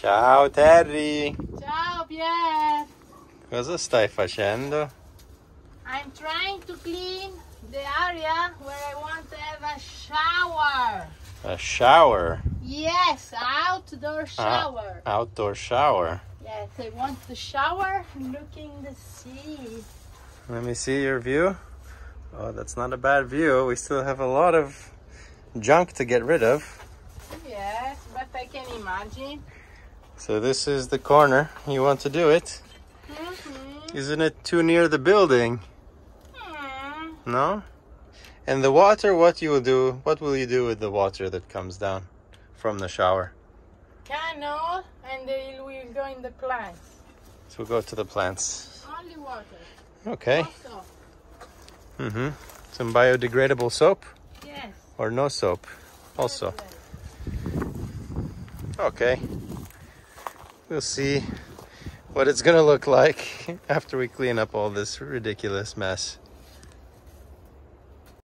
Ciao Terry! Ciao Pierre! Cosa stai facendo? I'm trying to clean the area where I want to have a shower. A shower. Yes, outdoor ah, shower. Outdoor shower. Yes, I want the shower looking the sea. Let me see your view. Oh, that's not a bad view. We still have a lot of junk to get rid of. Yes, but I can imagine. So this is the corner. You want to do it? Mm-hmm. Isn't it too near the building? Mm. No? And the water, what you will do, what will you do with the water that comes down from the shower? Canoe and they will go in the plants. So we'll go to the plants. Only water. Okay. Mm-hmm. Some biodegradable soap yes. or no soap also. Okay. We'll see what it's gonna look like after we clean up all this ridiculous mess.